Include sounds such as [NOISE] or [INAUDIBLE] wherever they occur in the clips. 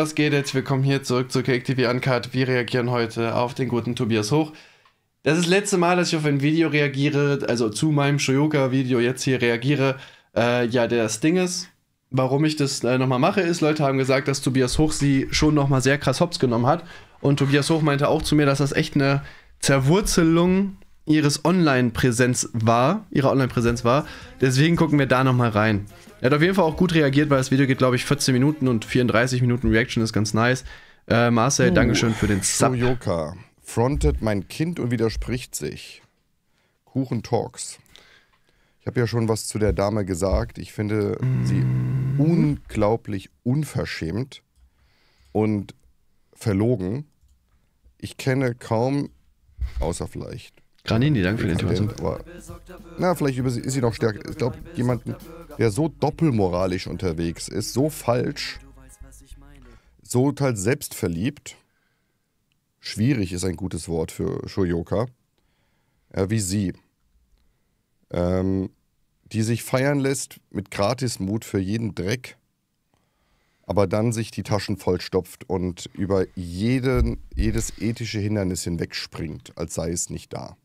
was geht jetzt? Willkommen hier zurück zu Cake TV Uncut. Wir reagieren heute auf den guten Tobias Hoch. Das ist das letzte Mal, dass ich auf ein Video reagiere, also zu meinem Shoyoka-Video jetzt hier reagiere. Äh, ja, das Ding ist, warum ich das äh, nochmal mache, ist, Leute haben gesagt, dass Tobias Hoch sie schon nochmal sehr krass hops genommen hat. Und Tobias Hoch meinte auch zu mir, dass das echt eine Zerwurzelung ihres Online-Präsenz war, ihrer Online-Präsenz war. Deswegen gucken wir da nochmal rein. Er hat auf jeden Fall auch gut reagiert, weil das Video geht, glaube ich, 14 Minuten und 34 Minuten Reaction ist ganz nice. Äh, Marcel, uh, Dankeschön für den Sub. Shoyoka frontet mein Kind und widerspricht sich. Kuchen Talks. Ich habe ja schon was zu der Dame gesagt. Ich finde mm. sie unglaublich unverschämt und verlogen. Ich kenne kaum, außer vielleicht Granini, danke für den Talent, Na, vielleicht ist sie noch stärker. Ich glaube, jemanden, der so doppelmoralisch unterwegs ist, so falsch, so total selbstverliebt, schwierig ist ein gutes Wort für Shoyoka, äh, wie sie, ähm, die sich feiern lässt mit Gratismut für jeden Dreck, aber dann sich die Taschen vollstopft und über jeden, jedes ethische Hindernis hinwegspringt, als sei es nicht da.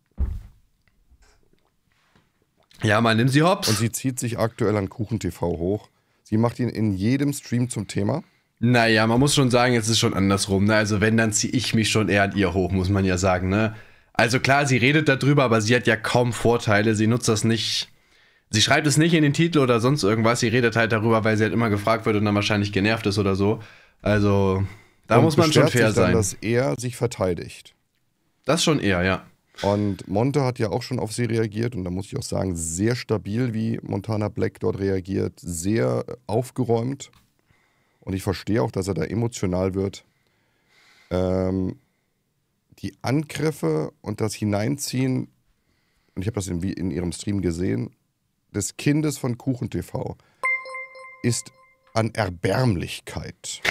Ja, man nimmt sie hops. Und sie zieht sich aktuell an KuchenTV hoch. Sie macht ihn in jedem Stream zum Thema. Naja, man muss schon sagen, es ist schon andersrum. Ne? Also wenn, dann ziehe ich mich schon eher an ihr hoch, muss man ja sagen. Ne? Also klar, sie redet darüber, aber sie hat ja kaum Vorteile. Sie nutzt das nicht. Sie schreibt es nicht in den Titel oder sonst irgendwas. Sie redet halt darüber, weil sie halt immer gefragt wird und dann wahrscheinlich genervt ist oder so. Also da und muss man schon fair sich dann, sein. dass er sich verteidigt. Das schon eher, ja. Und Monte hat ja auch schon auf sie reagiert und da muss ich auch sagen, sehr stabil, wie Montana Black dort reagiert, sehr aufgeräumt. Und ich verstehe auch, dass er da emotional wird. Ähm, die Angriffe und das Hineinziehen, und ich habe das in, in ihrem Stream gesehen, des Kindes von KuchenTV ist an Erbärmlichkeit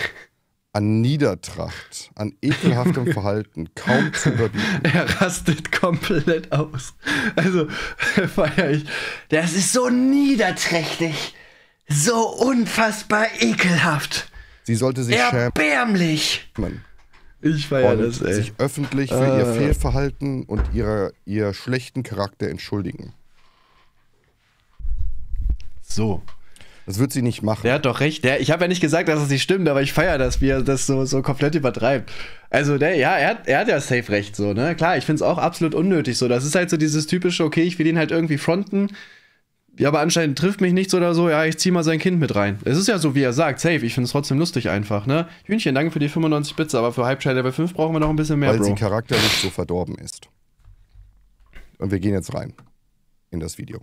an Niedertracht, an ekelhaftem [LAUGHS] Verhalten kaum zu überbieten. Er rastet komplett aus. Also [LAUGHS] feier ich. Das ist so niederträchtig. So unfassbar ekelhaft. Sie sollte sich Erbärmlich. schämen. Ich feiere das, ey. sich öffentlich für äh. ihr Fehlverhalten und ihre, ihr schlechten Charakter entschuldigen. So, das wird sie nicht machen. Der hat doch recht. Der, ich habe ja nicht gesagt, dass es nicht stimmt, aber ich feiere das, wie er das so, so komplett übertreibt. Also, der, ja, er hat, er hat ja safe recht, so, ne? Klar, ich finde es auch absolut unnötig so. Das ist halt so dieses typische, okay, ich will ihn halt irgendwie fronten. Ja, aber anscheinend trifft mich nichts oder so. Ja, ich zieh mal sein Kind mit rein. Es ist ja so, wie er sagt, safe. Ich finde es trotzdem lustig einfach, ne? Hühnchen, danke für die 95 Bits, aber für Hype Level 5 brauchen wir noch ein bisschen mehr, Weil Bro. sie charakterlich so verdorben ist. Und wir gehen jetzt rein in das Video.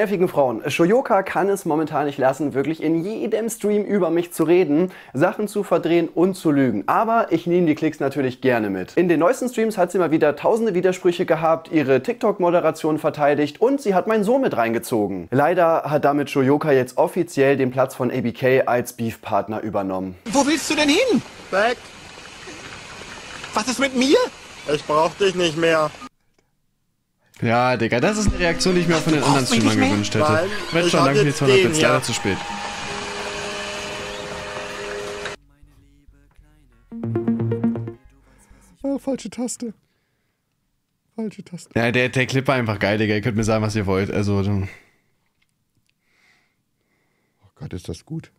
Nervigen Frauen. Shoyoka kann es momentan nicht lassen, wirklich in jedem Stream über mich zu reden, Sachen zu verdrehen und zu lügen. Aber ich nehme die Klicks natürlich gerne mit. In den neuesten Streams hat sie mal wieder tausende Widersprüche gehabt, ihre TikTok-Moderation verteidigt und sie hat meinen Sohn mit reingezogen. Leider hat damit Shoyoka jetzt offiziell den Platz von ABK als Beef-Partner übernommen. Wo willst du denn hin? Weg. Was ist mit mir? Ich brauch dich nicht mehr. Ja, Digga, das ist eine Reaktion, die ich mir auch von den anderen Streamern gewünscht hätte. Red schon, danke für die 200 Bits, leider zu spät. Oh, falsche Taste. Falsche Taste. Ja, der, der Clip war einfach geil, Digga. Ihr könnt mir sagen, was ihr wollt. Also. Oh Gott, ist das gut.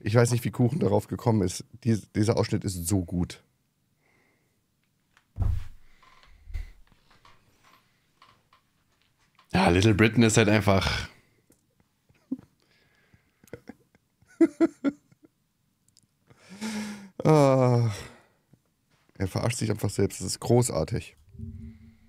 Ich weiß nicht, wie Kuchen darauf gekommen ist. Dies, dieser Ausschnitt ist so gut. Ja, Little Britain ist halt einfach. [LAUGHS] ah, er verarscht sich einfach selbst. Das ist großartig.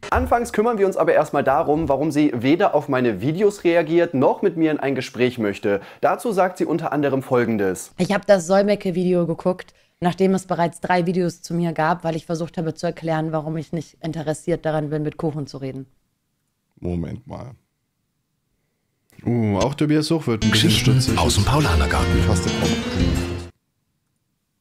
Anfangs kümmern wir uns aber erstmal darum, warum sie weder auf meine Videos reagiert, noch mit mir in ein Gespräch möchte. Dazu sagt sie unter anderem folgendes. Ich habe das Säumecke-Video geguckt, nachdem es bereits drei Videos zu mir gab, weil ich versucht habe zu erklären, warum ich nicht interessiert daran bin, mit Kuchen zu reden. Moment mal. Uh, auch Tobias Such wird ein bisschen stutzig. aus dem Paulanergarten. Fast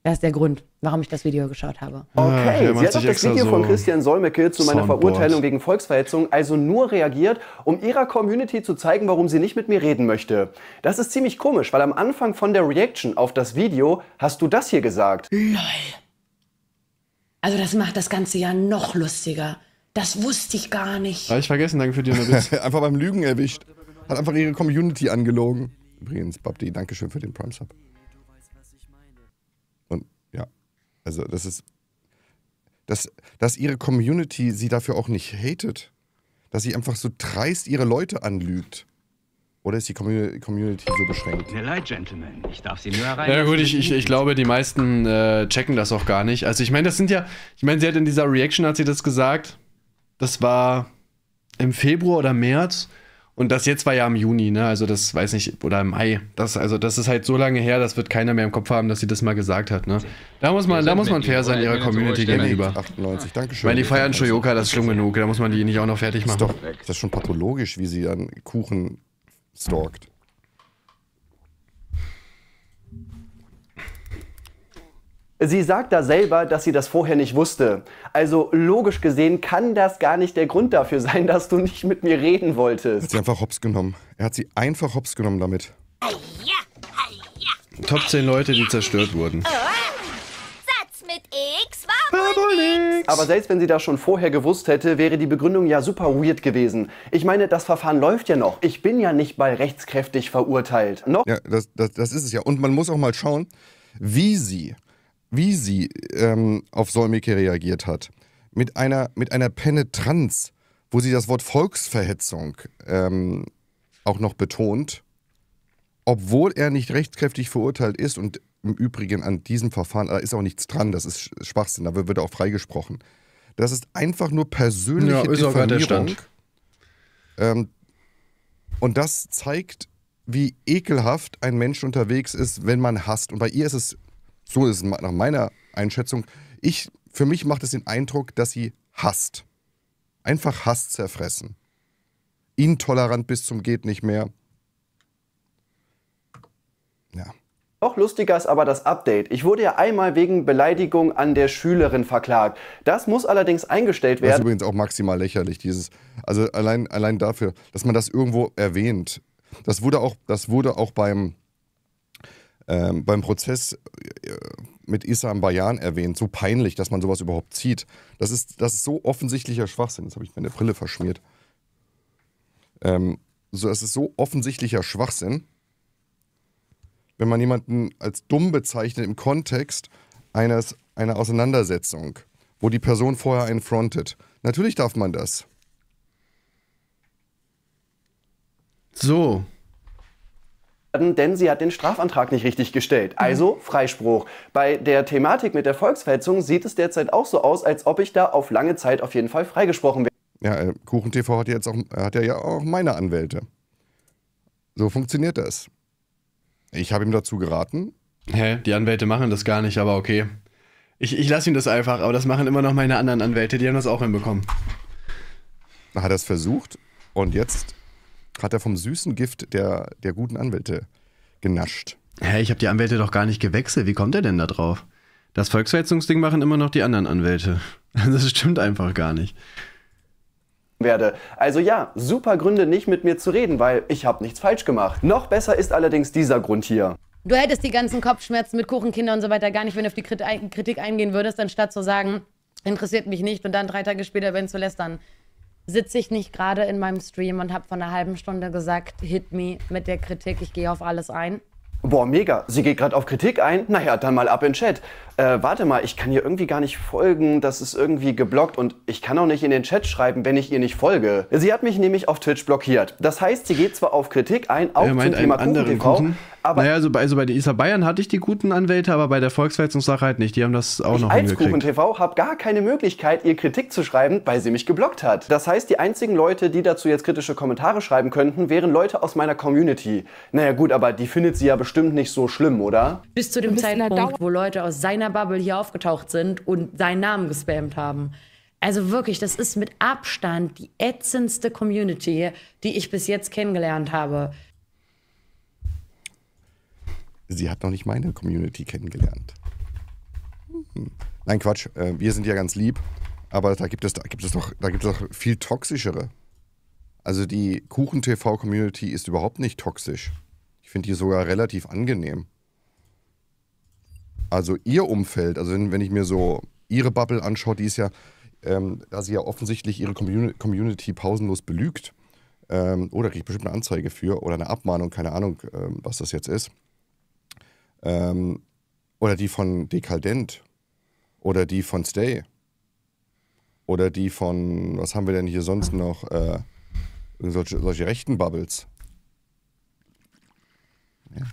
Das ist der Grund, warum ich das Video geschaut habe. Ah, Okay, sie hat auf das Video von so Christian Solmecke zu meiner Soundboard. Verurteilung wegen Volksverhetzung also nur reagiert, um ihrer Community zu zeigen, warum sie nicht mit mir reden möchte. Das ist ziemlich komisch, weil am Anfang von der Reaction auf das Video hast du das hier gesagt. Also das macht das Ganze ja noch lustiger. Das wusste ich gar nicht. Habe ich vergessen, danke für die Notiz. [LAUGHS] einfach beim Lügen erwischt. Hat einfach ihre Community angelogen. Übrigens, Babdi, Dankeschön für den Prime Sub. Und ja, also das ist, dass, dass ihre Community sie dafür auch nicht hatet. Dass sie einfach so dreist ihre Leute anlügt. Oder ist die Commu- Community so beschränkt? Mir leid, Gentlemen. Ich darf Sie nur erreichen. Ja gut, ich, ich, ich glaube, die meisten äh, checken das auch gar nicht. Also ich meine, das sind ja, ich meine, sie hat in dieser Reaction, hat sie das gesagt, das war im Februar oder März und das jetzt war ja im Juni, ne? Also das weiß nicht, oder im Mai. Das, also das ist halt so lange her, das wird keiner mehr im Kopf haben, dass sie das mal gesagt hat, ne? Da muss man, da muss man fair sein ihrer Community gegenüber. 98, Dankeschön. Weil die feiern Shoyoka, das ist schlimm genug, da muss man die nicht auch noch fertig ist machen. doch ist das schon pathologisch, wie sie dann Kuchen stalkt. Sie sagt da selber, dass sie das vorher nicht wusste. Also logisch gesehen kann das gar nicht der Grund dafür sein, dass du nicht mit mir reden Hat wolltest. sie einfach hops genommen. Er hat sie einfach hops genommen damit. Top 10 Leute, die zerstört wurden. Satz mit X war Aber selbst wenn sie das schon vorher gewusst hätte, wäre die Begründung ja super weird gewesen. Ich meine, das Verfahren läuft ja noch. Ich bin ja nicht mal rechtskräftig verurteilt. Noch Ja, das, das, das ist es ja. Und man muss auch mal schauen, wie sie, wie sie ähm, auf Solmecke reagiert hat. Mit einer, mit einer Penetranz, wo sie das Wort Volksverhetzung ähm, auch noch betont, obwohl er nicht rechtskräftig verurteilt ist und im Übrigen an diesem Verfahren, da ist auch nichts dran, das ist Schwachsinn, da wird auch freigesprochen. Das ist einfach nur persönliche Ja, ist Diffamierung. Ähm, und das zeigt, wie ekelhaft ein Mensch unterwegs ist, wenn man hasst. Und bei ihr ist es, so ist es nach meiner Einschätzung, ich, für mich macht es den Eindruck, dass sie hasst. Einfach Hass zerfressen. Intolerant bis zum geht nicht mehr. Ja. Noch lustiger ist aber das Update. Ich wurde ja einmal wegen Beleidigung an der Schülerin verklagt. Das muss allerdings eingestellt Das ist werden. übrigens auch maximal lächerlich, dieses, also allein, allein dafür, dass man das irgendwo erwähnt. Das wurde auch, das wurde auch beim, ähm, beim Prozess äh, mit Isam Bayan erwähnt. So peinlich, dass man sowas überhaupt zieht. Das ist, das ist so offensichtlicher Schwachsinn. Jetzt habe ich meine Brille verschmiert. Ähm, so, es ist so offensichtlicher Schwachsinn, wenn man jemanden als dumm bezeichnet im Kontext eines, einer Auseinandersetzung, wo die Person vorher einen frontet. Natürlich darf man das. So, denn sie hat den Strafantrag nicht richtig gestellt. Also Freispruch. Bei der Thematik mit der Volksverhetzung sieht es derzeit auch so aus, als ob ich da auf lange Zeit auf jeden Fall freigesprochen Ja, äh, KuchenTV hat ja jetzt auch, hat ja, ja auch meine Anwälte. So funktioniert das. Ich habe ihm dazu geraten. hä, die Anwälte machen das gar nicht, aber okay. Ich, ich lasse ihm das einfach, aber das machen immer noch meine anderen Anwälte, die haben das auch hinbekommen. Hat er es versucht und jetzt hat er vom süßen Gift der, der guten Anwälte genascht. Hä, ich habe die Anwälte doch gar nicht gewechselt. Wie kommt er denn da drauf? Das Volksverhetzungsding machen immer noch die anderen Anwälte. [LAUGHS] Das stimmt einfach gar nicht. werde. Also ja, super Gründe nicht mit mir zu reden, weil ich habe nichts falsch gemacht. Noch besser ist allerdings dieser Grund hier. Du hättest die ganzen Kopfschmerzen mit Kuchenkinder und so weiter gar nicht, wenn du auf die Kritik eingehen würdest, anstatt zu sagen, interessiert mich nicht und dann drei Tage später wenn zu lästern. Sitze ich nicht gerade in meinem Stream und habe vor einer halben Stunde gesagt, hit me mit der Kritik, ich gehe auf alles ein. Boah, mega. Sie geht gerade auf Kritik ein. Naja, dann mal ab in Chat. Äh, warte mal, ich kann hier irgendwie gar nicht folgen. Das ist irgendwie geblockt und ich kann auch nicht in den Chat schreiben, wenn ich ihr nicht folge. Sie hat mich nämlich auf Twitch blockiert. Das heißt, sie geht zwar auf Kritik ein, auch zum Thema Kuchen anderen TV, Kuchen. Aber naja, also bei, also bei der Isa Bayern hatte ich die guten Anwälte, aber bei der Volksverhetzungssache halt nicht. Die haben das auch ich noch hingekriegt. TV habe gar keine Möglichkeit, ihr Kritik zu schreiben, weil sie mich geblockt hat. Das heißt, die einzigen Leute, die dazu jetzt kritische Kommentare schreiben könnten, wären Leute aus meiner Community. Naja gut, aber die findet sie ja bestimmt nicht so schlimm, oder? Bis zu dem Zeitpunkt, wo Leute aus seiner Bubble hier aufgetaucht sind und seinen Namen gespammt haben. Also wirklich, das ist mit Abstand die ätzendste Community, die ich bis jetzt kennengelernt habe. Sie hat noch nicht meine Community kennengelernt. Nein, Quatsch. Äh, wir sind ja ganz lieb. Aber da gibt es, da gibt es doch, da gibt es doch viel toxischere. Also die Kuchen-TV-Community ist überhaupt nicht toxisch. Ich finde die sogar relativ angenehm. Also ihr Umfeld, also wenn, ich mir so ihre Bubble anschaue, die ist ja, ähm, da sie ja offensichtlich ihre Communi- Community pausenlos belügt, ähm, oder kriegt bestimmt eine Anzeige für oder eine Abmahnung, keine Ahnung, ähm, was das jetzt ist. Ähm, oder die von Dekadent oder die von Stay oder die von, was haben wir denn hier sonst noch, äh, solche, solche rechten Bubbles. Ja.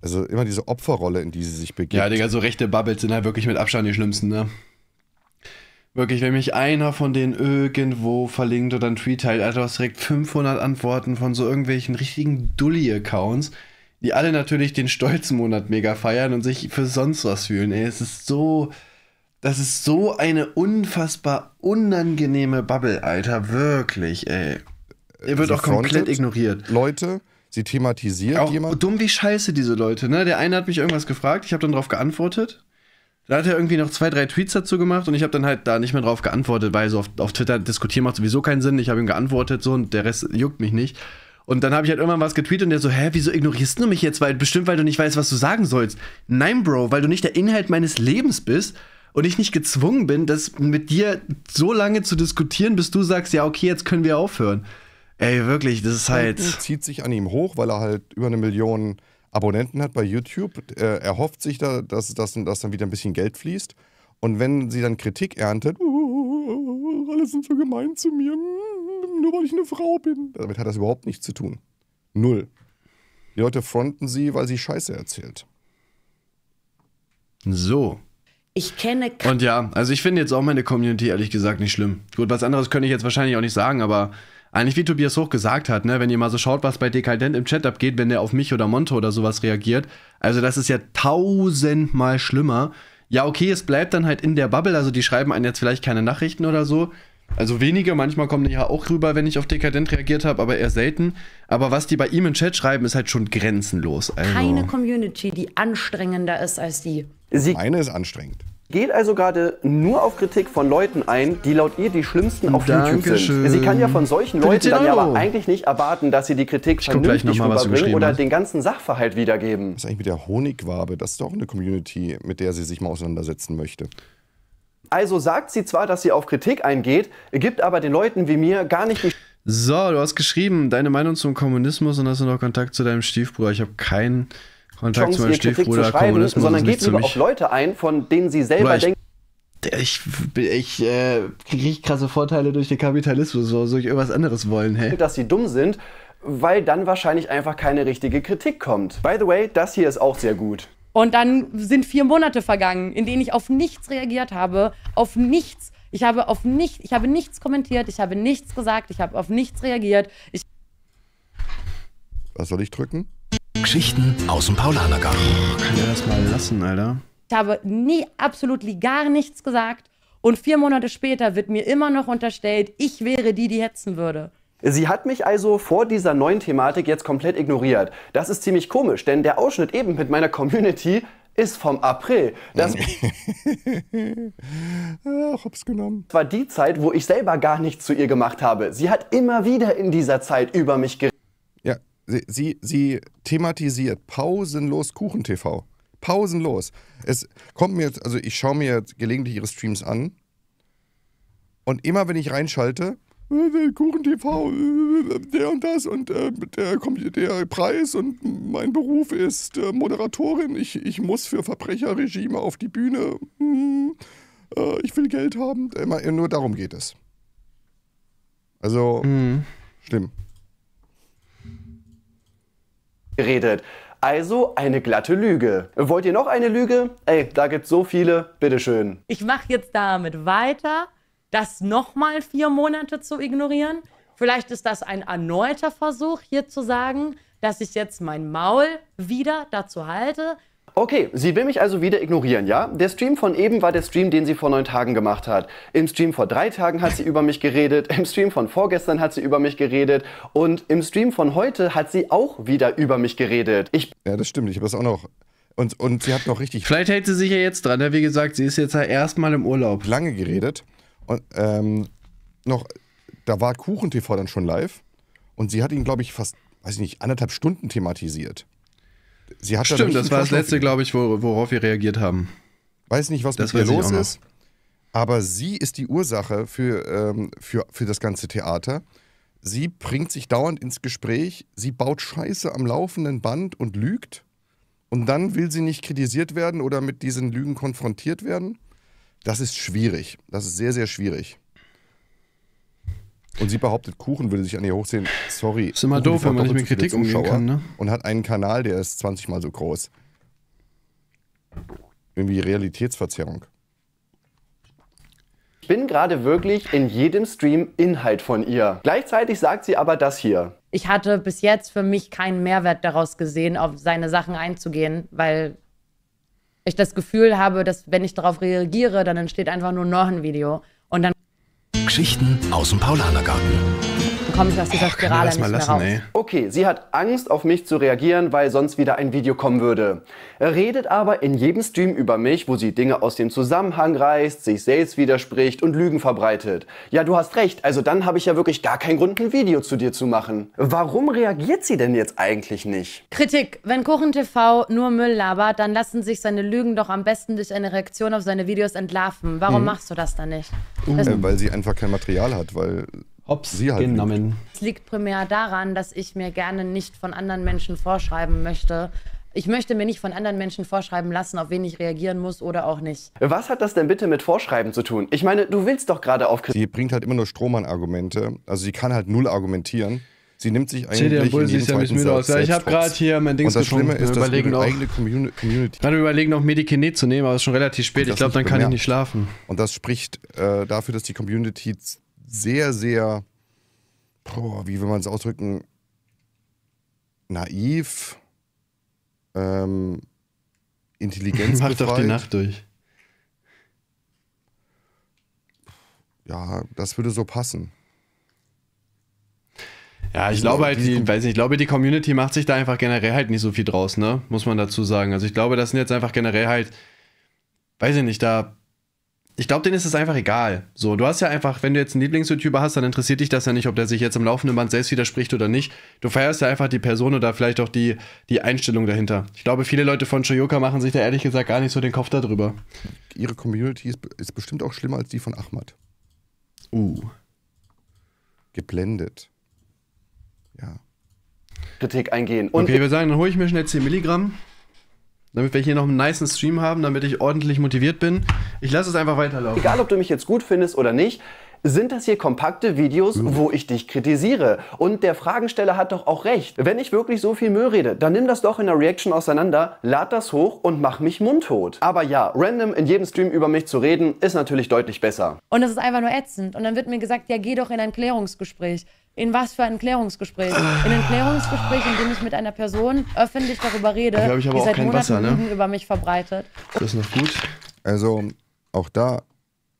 Also immer diese Opferrolle, in die sie sich begibt. Ja, Digga, so rechte Bubbles sind halt wirklich mit Abstand die schlimmsten, ne? Wirklich, wenn mich einer von denen irgendwo verlinkt oder einen Tweet teilt, Alter, du hast direkt 500 Antworten von so irgendwelchen richtigen Dulli-Accounts, die alle natürlich den Stolzmonat mega feiern und sich für sonst was fühlen. Ey, es ist so, das ist so eine unfassbar unangenehme Bubble, Alter, wirklich, ey. Er wird auch komplett ignoriert. Leute, sie thematisiert Auch jemand. dumm wie scheiße diese Leute, ne? Der eine hat mich irgendwas gefragt, ich habe dann darauf geantwortet. Da hat er irgendwie noch zwei, drei Tweets dazu gemacht und ich habe dann halt da nicht mehr drauf geantwortet, weil so auf, auf Twitter diskutieren macht sowieso keinen Sinn. Ich habe ihm geantwortet so und der Rest juckt mich nicht. Und dann habe ich halt irgendwann was getweetet und der so, hä, wieso ignorierst du mich jetzt? Weil bestimmt, weil du nicht weißt, was du sagen sollst. Nein, Bro, weil du nicht der Inhalt meines Lebens bist und ich nicht gezwungen bin, das mit dir so lange zu diskutieren, bis du sagst, ja, okay, jetzt können wir aufhören. Ey, wirklich, das ist halt. zieht sich an ihm hoch, weil er halt über eine Million Abonnenten hat bei YouTube. Er erhofft sich da, dass, dass, dass dann wieder ein bisschen Geld fließt. Und wenn sie dann Kritik erntet, "Oh, alle sind so gemein zu mir, nur weil ich eine Frau bin. Damit hat das überhaupt nichts zu tun. Null. Die Leute fronten sie, weil sie Scheiße erzählt. So. Ich kenne Und ja, also ich finde jetzt auch meine Community ehrlich gesagt nicht schlimm. Gut, was anderes könnte ich jetzt wahrscheinlich auch nicht sagen, aber eigentlich wie Tobias Hoch gesagt hat, ne, wenn ihr mal so schaut, was bei Dekadent im Chat abgeht, wenn der auf mich oder Monto oder sowas reagiert, also das ist ja tausendmal schlimmer. Ja, okay, es bleibt dann halt in der Bubble, also die schreiben einen jetzt vielleicht keine Nachrichten oder so. Also wenige, manchmal kommen die ja auch rüber, wenn ich auf Dekadent reagiert habe, aber eher selten. Aber was die bei ihm im Chat schreiben, ist halt schon grenzenlos. Also, keine Community, die anstrengender ist als die. Sie Meine ist anstrengend. geht also gerade nur auf Kritik von Leuten ein, die laut ihr die schlimmsten auf YouTube Dankeschön. sind. Sie kann ja von solchen Leuten 10 dann ja aber eigentlich nicht erwarten, dass sie die Kritik gleich vernünftig noch mal, rüberbringen oder hast. den ganzen Sachverhalt wiedergeben. Was ist eigentlich mit der Honigwabe? Das ist doch eine Community, mit der sie sich mal auseinandersetzen möchte. Also sagt sie zwar, dass sie auf Kritik eingeht, gibt aber den Leuten wie mir gar nicht die So, du hast geschrieben, deine Meinung zum Kommunismus und hast du noch Kontakt zu deinem Stiefbruder. Ich habe keinen Kontakt zu Chance, meinem zu Stiefbruder. schreiben, Kommunismus sondern geht lieber auf Leute ein, von denen sie selber denken, Ich, ich äh, kriege krasse Vorteile durch den Kapitalismus. So soll ich irgendwas anderes wollen, hey? dass sie dumm sind, weil dann wahrscheinlich einfach keine richtige Kritik kommt. By the way, das hier ist auch sehr gut. Und dann sind vier Monate vergangen, in denen ich auf nichts reagiert habe, auf nichts. Ich habe auf nicht, ich habe nichts kommentiert, ich habe nichts gesagt, ich habe auf nichts reagiert. Ich Was soll ich drücken? Geschichten aus dem Paulanergarten. Kann er das mal lassen, Alter? habe nie absolut gar nichts gesagt. Und vier Monate später wird mir immer noch unterstellt, ich wäre die, die hetzen würde. Sie hat mich also vor dieser neuen Thematik jetzt komplett ignoriert. Das ist ziemlich komisch, denn der Ausschnitt eben mit meiner Community ist vom April. Das [LAUGHS] Ach, hab's genommen. war die Zeit, wo ich selber gar nichts zu ihr gemacht habe. Sie hat immer wieder in dieser Zeit über mich geredet. Ja, sie, sie, sie thematisiert pausenlos Kuchen-TV. Pausenlos. Es kommt mir jetzt, also ich schaue mir jetzt gelegentlich ihre Streams an und immer wenn ich reinschalte, der Kuchen-TV, äh, der und das und äh, der, kommt der Preis und mein Beruf ist äh, Moderatorin. Ich, ich muss für Verbrecherregime auf die Bühne. Hm, äh, ich will Geld haben. Immer, nur darum geht es. Also, schlimm. geredet. Also eine glatte Lüge. Wollt ihr noch eine Lüge? Ey, da gibt's so viele. Bitteschön. Ich mache jetzt damit weiter, das nochmal vier Monate zu ignorieren. Vielleicht ist das ein erneuter Versuch, hier zu sagen, dass ich jetzt mein Maul wieder dazu halte. Okay, sie will mich also wieder ignorieren, ja? Der Stream von eben war der Stream, den sie vor neun Tagen gemacht hat. Im Stream vor drei Tagen hat sie über mich geredet, im Stream von vorgestern hat sie über mich geredet und im Stream von heute hat sie auch wieder über mich geredet. Ich Ja, das stimmt. Ich habe das auch noch Und, und sie hat noch richtig Vielleicht hält sie sich ja jetzt dran. Ja, wie gesagt, sie ist jetzt ja erstmal im Urlaub. lange geredet. Und ähm, noch, da war KuchenTV dann schon live. Und sie hat ihn, glaube ich, fast, weiß ich nicht, anderthalb Stunden thematisiert. Sie hat Stimmt, das war das letzte, glaube ich, wo, worauf wir reagiert haben. Weiß nicht, was Das mit ihr los ist. Aber sie ist die Ursache für, ähm, für, für das ganze Theater. Sie bringt sich dauernd ins Gespräch. Sie baut Scheiße am laufenden Band und lügt. Und dann will sie nicht kritisiert werden oder mit diesen Lügen konfrontiert werden. Das ist schwierig. Das ist sehr, sehr schwierig. Und sie behauptet, Kuchen würde sich an ihr hochsehen. Sorry. Ist immer Kuchen doof, hat wenn man nicht mit Kritik umgehen kann, ne? Und hat einen Kanal, der ist 20 Mal so groß. Irgendwie Realitätsverzerrung. Ich bin gerade wirklich in jedem Stream Inhalt von ihr. Gleichzeitig sagt sie aber das hier. Ich hatte bis jetzt für mich keinen Mehrwert daraus gesehen, auf seine Sachen einzugehen, weil ich das Gefühl habe, dass wenn ich darauf reagiere, dann entsteht einfach nur noch ein Video. Und dann Geschichten aus dem Paulanergarten. Komme ich aus dieser Spirale Lass nicht mal mehr lassen, raus. ey. Okay, sie hat Angst, auf mich zu reagieren, weil sonst wieder ein Video kommen würde. Redet aber in jedem Stream über mich, wo sie Dinge aus dem Zusammenhang reißt, sich selbst widerspricht und Lügen verbreitet. Ja, du hast recht, also dann habe ich ja wirklich gar keinen Grund, ein Video zu dir zu machen. Warum reagiert sie denn jetzt eigentlich nicht? Kritik. Wenn Kuchen TV nur Müll labert, dann lassen sich seine Lügen doch am besten durch eine Reaktion auf seine Videos entlarven. Warum machst du das dann nicht? Äh, weil sie einfach kein Material hat, weil Hops, sie halt genommen. liegt primär daran, dass ich mir gerne nicht von anderen Menschen vorschreiben möchte. Ich möchte mir nicht von anderen Menschen vorschreiben lassen, auf wen ich reagieren muss oder auch nicht. Was hat das denn bitte mit Vorschreiben zu tun? Ich meine, du willst doch gerade auf Sie bringt halt immer nur Strohmann-Argumente. Also sie kann halt null argumentieren. Sie nimmt sich eigentlich in jedem ja müde aus. Ja, ich habe gerade hier mein Dings Und das Schlimme ist, dass wir auch, eigene Communi- Community gerade überlegen, noch Medikinet zu nehmen, aber es ist schon relativ spät. Ich glaube, dann kann ich nicht schlafen. Und das spricht äh, dafür, dass die Community sehr, sehr, boah, wie will man es ausdrücken, naiv, ähm, intelligenzbefreit. [LAUGHS] Mach doch die Nacht durch. Ja, das würde so passen. Ja, ich glaube halt, die, weiß nicht, ich glaube, die Community macht sich da einfach generell halt nicht so viel draus, ne? Muss man dazu sagen. Also ich glaube, das sind jetzt einfach generell halt, weiß ich nicht, da. Ich glaube, denen ist es einfach egal. So, du hast ja einfach, wenn du jetzt einen Lieblings-YouTuber hast, dann interessiert dich das ja nicht, ob der sich jetzt im laufenden Band selbst widerspricht oder nicht. Du feierst ja einfach die Person oder vielleicht auch die, die Einstellung dahinter. Ich glaube, viele Leute von Shoyoka machen sich da ehrlich gesagt gar nicht so den Kopf darüber. Ihre Community ist, ist bestimmt auch schlimmer als die von Ahmad. Uh. Geblendet. Ja. eingehen. Und Okay, ich würde sagen, dann hole ich mir schnell 10 Milligramm, damit wir hier noch einen niceen Stream haben, damit ich ordentlich motiviert bin. Ich lasse es einfach weiterlaufen. egal, ob du mich jetzt gut findest oder nicht, sind das hier kompakte Videos, wo ich dich kritisiere. Und der Fragensteller hat doch auch recht. Wenn ich wirklich so viel Müll rede, dann nimm das doch in der Reaction auseinander, lad das hoch und mach mich mundtot. Aber ja, random in jedem Stream über mich zu reden, ist natürlich deutlich besser. Und das ist einfach nur ätzend. Und dann wird mir gesagt, ja, geh doch in ein Klärungsgespräch. In was für ein Klärungsgespräch? In ein Klärungsgespräch, in dem ich mit einer Person öffentlich darüber rede, Dafür hab ich aber die auch seit kein Monaten Wasser, ne? Lügen über mich verbreitet. Das ist noch gut. Also auch da,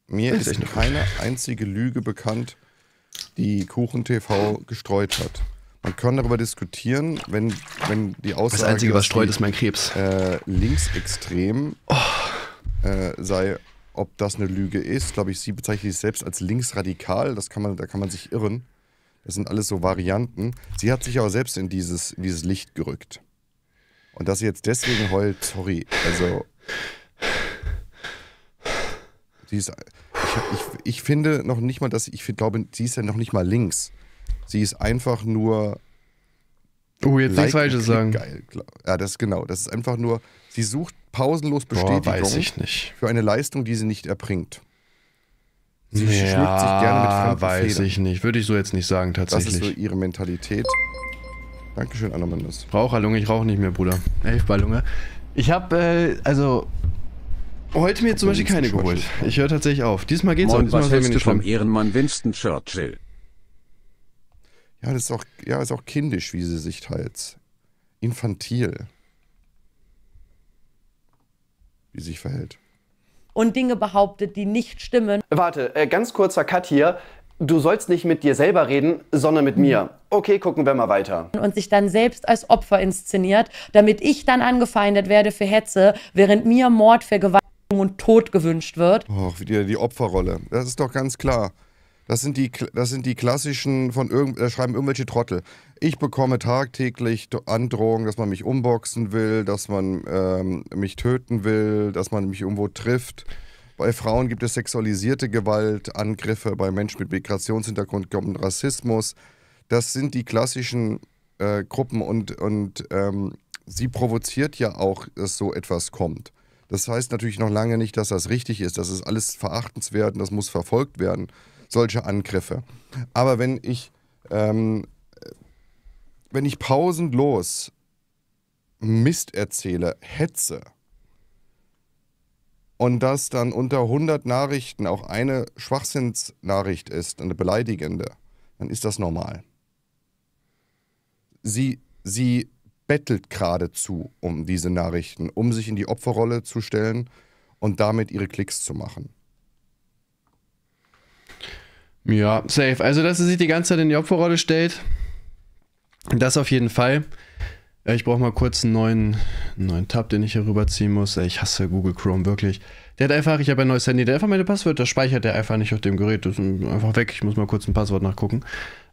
mir ist ist echt keine einzige Lüge bekannt, die Kuchen TV gestreut hat. Man kann darüber diskutieren, wenn, wenn die Aussage, Das Einzige, was streut, ist mein Krebs. äh, linksextrem Oh. äh, sei, ob das eine Lüge ist. Glaube ich, sie bezeichnet sich selbst als linksradikal. Das kann man, da kann man sich irren. Das sind alles so Varianten. Sie hat sich aber selbst in dieses, in dieses Licht gerückt. Und dass sie jetzt deswegen heult, sorry, also. Sie ist, ich, ich, ich finde noch nicht mal, dass ich glaube, sie ist ja noch nicht mal links. Sie ist einfach nur Oh, jetzt nichts Like Falsches und sagen. Geil. Ja, das ist genau. Das ist einfach nur, sie sucht pausenlos Boah, Bestätigung nicht. für eine Leistung, die sie nicht erbringt. Sie schmückt sich Ja, gerne mit fremden weiß Federn. ich nicht. Würde ich so jetzt nicht sagen, Das ist so tatsächlich. ihre Mentalität. Dankeschön, Anomalus. Raucherlunge, ich rauche nicht mehr, Bruder. Elfballunge. Ich habe, äh, also, heute mir zum Beispiel keine geholt. Ich höre tatsächlich auf. Diesmal geht's auch. Moin, Diesmal was hältst du nicht vom. Ehrenmann Winston Churchill? Ja, das ist auch, ja, ist auch kindisch, wie sie sich teilt. Infantil. Wie sie sich verhält. Und Dinge behauptet, die nicht stimmen. Warte, äh, ganz kurzer Cut hier. Du sollst nicht mit dir selber reden, sondern mit mir. Okay, gucken wir mal weiter. und sich dann selbst als Opfer inszeniert, damit ich dann angefeindet werde für Hetze, während mir Mord, Vergewaltigung und Tod gewünscht wird. Och, wieder die Opferrolle. Das ist doch ganz klar. Das sind die, das sind die klassischen von irgend, da schreiben irgendwelche Trottel. Ich bekomme tagtäglich Androhungen, dass man mich umboxen will, dass man ähm, mich töten will, dass man mich irgendwo trifft. Bei Frauen gibt es sexualisierte Gewalt, Angriffe, bei Menschen mit Migrationshintergrund kommt Rassismus. Das sind die klassischen äh, Gruppen und, und ähm, sie provoziert ja auch, dass so etwas kommt. Das heißt natürlich noch lange nicht, dass das richtig ist. Das ist alles verachtenswert und das muss verfolgt werden, solche Angriffe. Aber wenn ich, ähm, wenn ich pausenlos Mist erzähle, hetze und das dann unter 100 Nachrichten auch eine Schwachsinnsnachricht ist, eine beleidigende, dann ist das normal. Sie, sie bettelt geradezu um diese Nachrichten, um sich in die Opferrolle zu stellen und damit ihre Klicks zu machen. Ja, safe. Also, dass sie sich die ganze Zeit in die Opferrolle stellt, das auf jeden Fall. Äh, Ich brauche mal kurz einen neuen, neuen Tab, den ich hier rüberziehen muss. Ich hasse Google Chrome wirklich. Der hat einfach, ich habe ein neues Handy, der hat einfach meine Passwörter speichert der einfach nicht auf dem Gerät. Das ist einfach weg. Ich muss mal kurz ein Passwort nachgucken.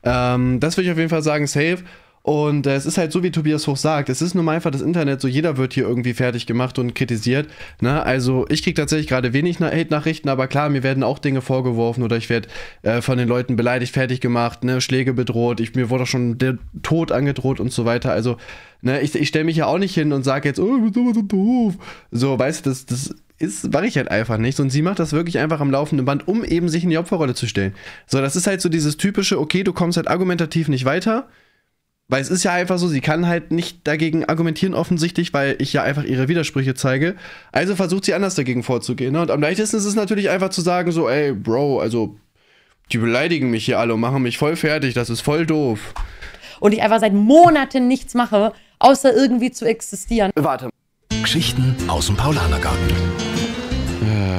Ähm, das würde ich auf jeden Fall sagen, safe. Und äh, es ist halt so, wie Tobias Hoch sagt, es ist nun mal einfach das Internet, so jeder wird hier irgendwie fertig gemacht und kritisiert. Ne? Also ich kriege tatsächlich gerade wenig Na- Hate-Nachrichten, aber klar, mir werden auch Dinge vorgeworfen oder ich werde äh, von den Leuten beleidigt, fertig gemacht, ne? Schläge bedroht, ich, mir wurde auch schon der Tod angedroht und so weiter. Also ne, ich, ich stelle mich ja auch nicht hin und sage jetzt, oh, du bist aber so doof. So, weißt du, das, das ist, mache ich halt einfach nicht. Und sie macht das wirklich einfach am laufenden Band, um eben sich in die Opferrolle zu stellen. So, das ist halt so dieses typische, okay, du kommst halt argumentativ nicht weiter. Weil es ist ja einfach so, sie kann halt nicht dagegen argumentieren offensichtlich, weil ich ja einfach ihre Widersprüche zeige. Also versucht sie anders dagegen vorzugehen. Ne? Und am leichtesten ist es natürlich einfach zu sagen so, ey, Bro, also die beleidigen mich hier alle und machen mich voll fertig, das ist voll doof. Und ich einfach seit Monaten nichts mache, außer irgendwie zu existieren. Warte. Geschichten aus dem Paulanergarten.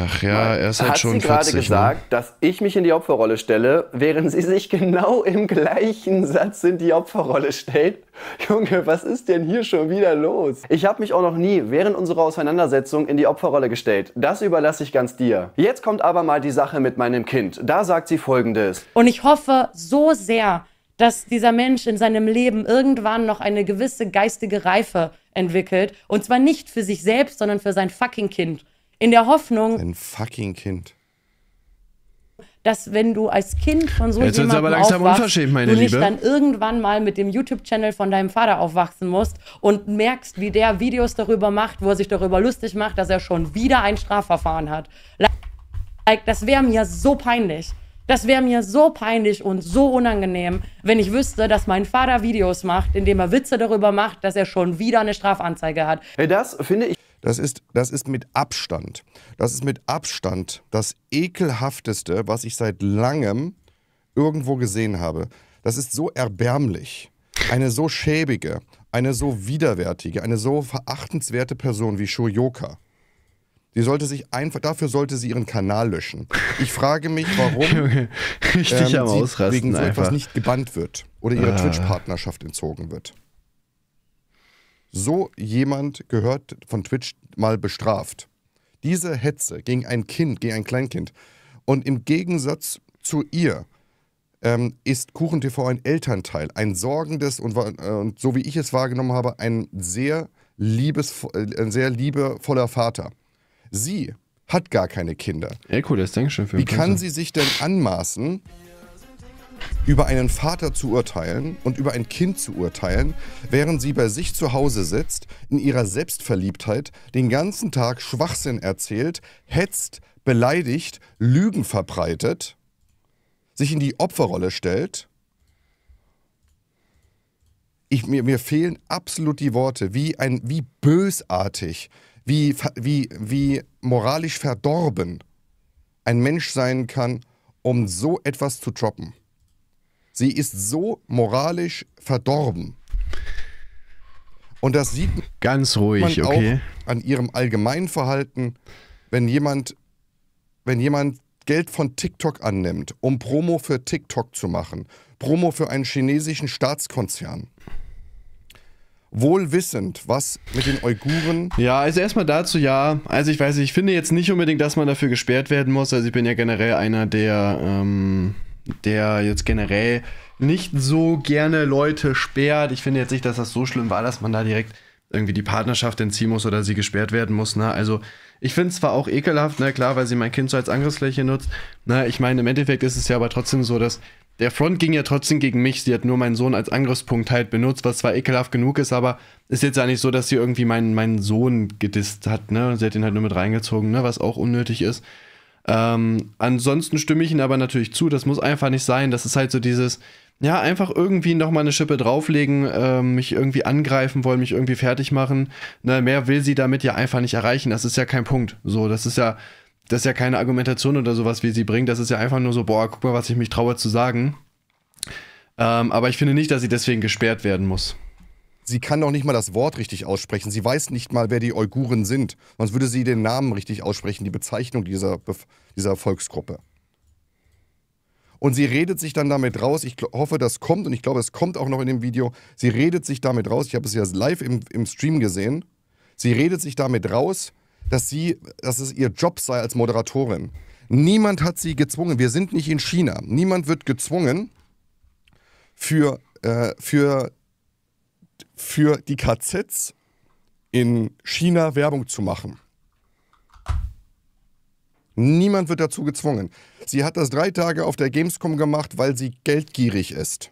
Ach ja, er ist halt Hat schon sie gerade 40, ne? gesagt, dass ich mich in die Opferrolle stelle, während sie sich genau im gleichen Satz in die Opferrolle stellt? Junge, was ist denn hier schon wieder los? Ich habe mich auch noch nie während unserer Auseinandersetzung in die Opferrolle gestellt. Das überlasse ich ganz dir. Jetzt kommt aber mal die Sache mit meinem Kind. Da sagt sie folgendes. Und ich hoffe so sehr, dass dieser Mensch in seinem Leben irgendwann noch eine gewisse geistige Reife entwickelt. Und zwar nicht für sich selbst, sondern für sein fucking Kind. In der Hoffnung, Ein fucking Kind. dass wenn du als Kind von so Jetzt jemandem aber langsam aufwachst, unverschämt, meine du nicht Liebe. dann irgendwann mal mit dem YouTube-Channel von deinem Vater aufwachsen musst und merkst, wie der Videos darüber macht, wo er sich darüber lustig macht, dass er schon wieder ein Strafverfahren hat. Like, das wäre mir so peinlich. Das wäre mir so peinlich und so unangenehm, wenn ich wüsste, dass mein Vater Videos macht, indem er Witze darüber macht, dass er schon wieder eine Strafanzeige hat. Das finde ich Das ist, das ist mit Abstand, das ist mit Abstand das ekelhafteste, was ich seit langem irgendwo gesehen habe. Das ist so erbärmlich. Eine so schäbige, eine so widerwärtige, eine so verachtenswerte Person wie Shoyoka. Die sollte sich einfach, dafür sollte sie ihren Kanal löschen. Ich frage mich, warum [LAUGHS] richtig am ähm, sie Ausrasten wegen so etwas einfach. nicht gebannt wird oder ihre Ah. Twitch-Partnerschaft entzogen wird. So jemand gehört von Twitch mal bestraft. Diese Hetze gegen ein Kind, gegen ein Kleinkind. Und im Gegensatz zu ihr ähm, ist KuchenTV ein Elternteil, ein sorgendes und, äh, und so wie ich es wahrgenommen habe, ein sehr, liebes, äh, ein sehr liebevoller Vater. Sie hat gar keine Kinder. Ey, cool, das Dankeschön für Wie kann sie sich denn anmaßen, über einen Vater zu urteilen und über ein Kind zu urteilen, während sie bei sich zu Hause sitzt, in ihrer Selbstverliebtheit den ganzen Tag Schwachsinn erzählt, hetzt, beleidigt, Lügen verbreitet, sich in die Opferrolle stellt? Ich, mir, mir fehlen absolut die Worte, wie, ein, wie bösartig, wie, wie, wie moralisch verdorben ein Mensch sein kann, um so etwas zu droppen. Sie ist so moralisch verdorben. Und das sieht Ganz man ruhig, okay. auch an ihrem Allgemeinverhalten, wenn jemand, wenn jemand Geld von TikTok annimmt, um Promo für TikTok zu machen, Promo für einen chinesischen Staatskonzern, wohl wissend, was mit den Uiguren. Ja, also erstmal dazu ja. Also ich weiß, ich finde jetzt nicht unbedingt, dass man dafür gesperrt werden muss. Also ich bin ja generell einer, der, ähm, der jetzt generell nicht so gerne Leute sperrt. Ich finde jetzt nicht, dass das so schlimm war, dass man da direkt irgendwie die Partnerschaft entziehen muss oder sie gesperrt werden muss. Ne? Also ich finde es zwar auch ekelhaft, ne, klar, weil sie mein Kind so als Angriffsfläche nutzt. Ne? Ich meine, im Endeffekt ist es ja aber trotzdem so, dass der Front ging ja trotzdem gegen mich. Sie hat nur meinen Sohn als Angriffspunkt halt benutzt, was zwar ekelhaft genug ist, aber ist jetzt ja nicht so, dass sie irgendwie meinen, meinen Sohn gedisst hat. Ne? Sie hat ihn halt nur mit reingezogen, ne? was auch unnötig ist. Ähm, ansonsten stimme ich ihnen aber natürlich zu. Das muss einfach nicht sein. Das ist halt so dieses, ja, einfach irgendwie nochmal eine Schippe drauflegen, äh, mich irgendwie angreifen wollen, mich irgendwie fertig machen. Ne, mehr will sie damit ja einfach nicht erreichen. Das ist ja kein Punkt. So, das ist ja, das ist ja keine Argumentation oder sowas, wie sie bringt. Das ist ja einfach nur so, boah, guck mal, was ich mich traue zu sagen. Ähm, aber ich finde nicht, dass sie deswegen gesperrt werden muss. Sie kann doch nicht mal das Wort richtig aussprechen. Sie weiß nicht mal, wer die Uiguren sind. Sonst würde sie den Namen richtig aussprechen, die Bezeichnung dieser, dieser Volksgruppe. Und sie redet sich dann damit raus. Ich hoffe, das kommt und ich glaube, es kommt auch noch in dem Video. Sie redet sich damit raus. Ich habe es ja live im, im Stream gesehen. Sie redet sich damit raus, dass sie, dass es ihr Job sei als Moderatorin. Niemand hat sie gezwungen. Wir sind nicht in China. Niemand wird gezwungen, für, äh, für, für die KZs in China Werbung zu machen. Niemand wird dazu gezwungen. Sie hat das drei Tage auf der Gamescom gemacht, weil sie geldgierig ist.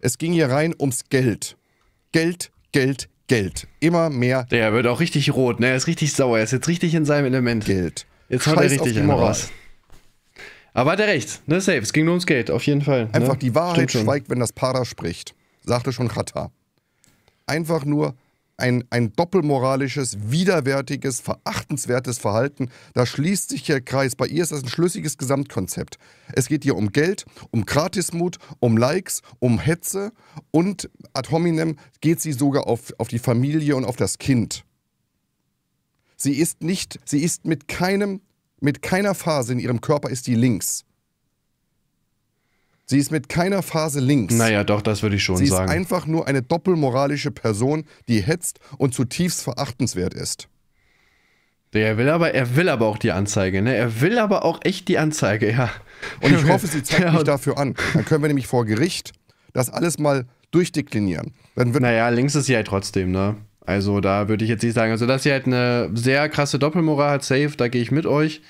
Es ging hier rein ums Geld. Geld, Geld, Geld. Immer mehr. Der wird auch richtig rot, ne? Er ist richtig sauer. Er ist jetzt richtig in seinem Element. Geld. Jetzt haut er richtig einen raus. Aber hat er recht, ne? Safe. Es ging nur ums Geld, auf jeden Fall. Ne? Einfach die Wahrheit schweigt, wenn das Para spricht. Sagte schon Chata. Einfach nur ein, ein doppelmoralisches, widerwärtiges, verachtenswertes Verhalten. Da schließt sich der Kreis. Bei ihr ist das ein schlüssiges Gesamtkonzept. Es geht hier um Geld, um Gratismut, um Likes, um Hetze und ad hominem geht sie sogar auf, auf die Familie und auf das Kind. Sie ist nicht, sie ist mit keinem, mit keiner Phase in ihrem Körper ist die links. Sie ist mit keiner Phase links. Naja, doch, das würde ich schon Sie sagen. Sie ist einfach nur eine doppelmoralische Person, die hetzt und zutiefst verachtenswert ist. Der will aber, er will aber auch die Anzeige, ne? Er will aber auch echt die Anzeige, ja. Und ich hoffe, sie [LAUGHS] zeigt ja. mich dafür an. Dann können wir nämlich vor Gericht das alles mal durchdeklinieren. Dann wird naja, links ist sie halt trotzdem, ne? Also da würde ich jetzt nicht sagen. Also, dass sie halt eine sehr krasse Doppelmoral hat, safe, da gehe ich mit euch.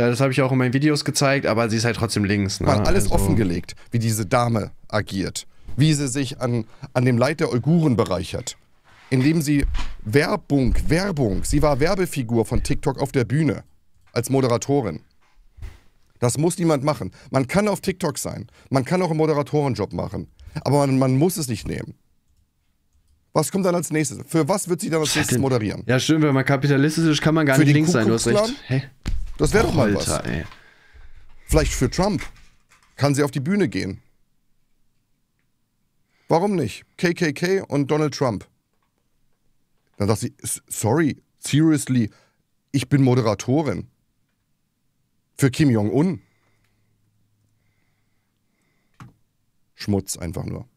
Ja, das habe ich auch in meinen Videos gezeigt, aber sie ist halt trotzdem links. Ne? Man alles also offengelegt, wie diese Dame agiert, wie sie sich an, an dem Leid der Uiguren bereichert, indem sie Werbung, Werbung, sie war Werbefigur von TikTok auf der Bühne als Moderatorin. Das muss niemand machen. Man kann auf TikTok sein, man kann auch einen Moderatorenjob machen, aber man, man muss es nicht nehmen. Was kommt dann als nächstes? Für was wird sie dann als nächstes moderieren? Ja, stimmt, wenn man kapitalistisch ist, kann man gar Für nicht links sein, du hast recht. Hä? Das wäre doch mal was. Ey. Vielleicht für Trump. Kann sie auf die Bühne gehen. Warum nicht? KKK und Donald Trump. Dann sagt sie, sorry, seriously, ich bin Moderatorin. Für Kim Jong-un. Schmutz einfach nur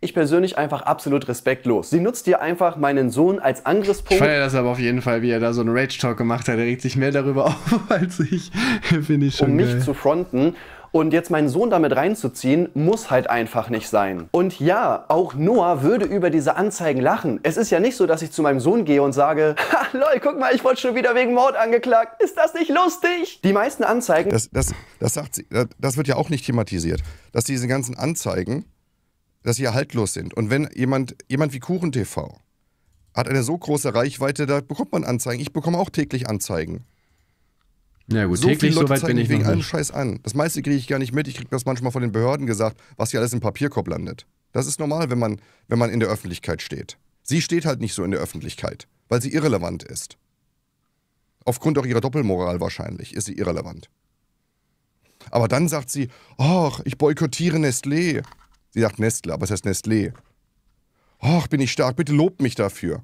ich persönlich einfach absolut respektlos. Sie nutzt hier einfach meinen Sohn als Angriffspunkt. Ich feiere das aber auf jeden Fall, wie er da so einen Rage-Talk gemacht hat. Er regt sich mehr darüber [LAUGHS] auf als ich. [LAUGHS] Finde ich schon Um geil. mich zu fronten. Und jetzt meinen Sohn damit reinzuziehen, muss halt einfach nicht sein. Und ja, auch Noah würde über diese Anzeigen lachen. Es ist ja nicht so, dass ich zu meinem Sohn gehe und sage, [LAUGHS] ha, lol, guck mal, ich wurde schon wieder wegen Mord angeklagt. Ist das nicht lustig? Die meisten Anzeigen... Das, das, das, sagt sie, das wird ja auch nicht thematisiert. Dass diese ganzen Anzeigen dass sie ja haltlos sind. Und wenn jemand, jemand wie KuchenTV hat eine so große Reichweite, da bekommt man Anzeigen. Ich bekomme auch täglich Anzeigen. Ja gut, so täglich so weit bin ich wegen allem Scheiß an. Das meiste kriege ich gar nicht mit. Ich kriege das manchmal von den Behörden gesagt, was hier alles im Papierkorb landet. Das ist normal, wenn man, wenn man in der Öffentlichkeit steht. Sie steht halt nicht so in der Öffentlichkeit, weil sie irrelevant ist. Aufgrund auch ihrer Doppelmoral wahrscheinlich ist sie irrelevant. Aber dann sagt sie, ach, ich boykottiere Nestlé. Sie sagt Nestle, aber es heißt Nestlé. Ach, bin ich stark, bitte lobt mich dafür.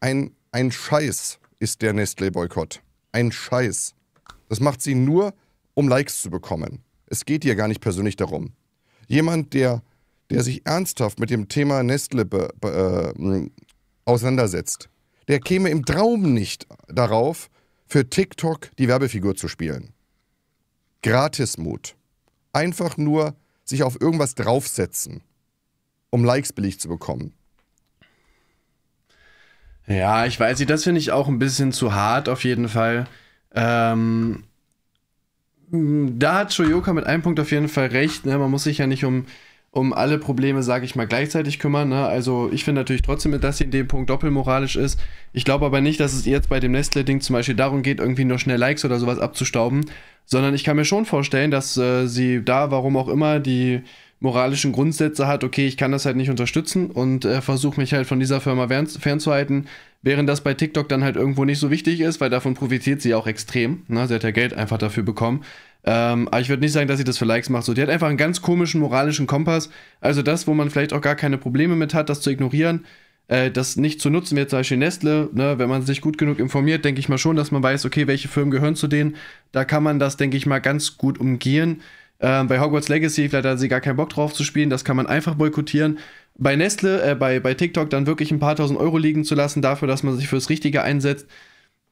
Ein, ein Scheiß ist der Nestlé-Boykott. Ein Scheiß. Das macht sie nur, um Likes zu bekommen. Es geht dir gar nicht persönlich darum. Jemand, der, der sich ernsthaft mit dem Thema Nestle be, be, äh, auseinandersetzt, der käme im Traum nicht darauf, für TikTok die Werbefigur zu spielen. Gratismut. Einfach nur sich auf irgendwas draufsetzen, um Likes billig zu bekommen. Ja, ich weiß nicht, das finde ich auch ein bisschen zu hart auf jeden Fall. Ähm, da hat Shoyoka mit einem Punkt auf jeden Fall recht. Ne? Man muss sich ja nicht um, um alle Probleme, sage ich mal, gleichzeitig kümmern. Ne? Also ich finde natürlich trotzdem, dass sie in dem Punkt doppelmoralisch ist. Ich glaube aber nicht, dass es jetzt bei dem Nestle-Ding zum Beispiel darum geht, irgendwie nur schnell Likes oder sowas abzustauben, sondern ich kann mir schon vorstellen, dass äh, sie da, warum auch immer, die moralischen Grundsätze hat, okay, ich kann das halt nicht unterstützen und äh, versuche mich halt von dieser Firma fernzuhalten, während das bei TikTok dann halt irgendwo nicht so wichtig ist, weil davon profitiert sie auch extrem. Ne? Sie hat ja Geld einfach dafür bekommen. Ähm, aber ich würde nicht sagen, dass sie das für Likes macht. So, die hat einfach einen ganz komischen moralischen Kompass. Also das, wo man vielleicht auch gar keine Probleme mit hat, das zu ignorieren, äh, das nicht zu nutzen, wie zum Beispiel Nestle. Ne? Wenn man sich gut genug informiert, denke ich mal schon, dass man weiß, okay, welche Firmen gehören zu denen. Da kann man das, denke ich mal, ganz gut umgehen. Ähm, bei Hogwarts Legacy vielleicht hat sie gar keinen Bock drauf zu spielen, das kann man einfach boykottieren. Bei Nestle, äh, bei, bei TikTok dann wirklich ein paar tausend Euro liegen zu lassen, dafür, dass man sich fürs Richtige einsetzt,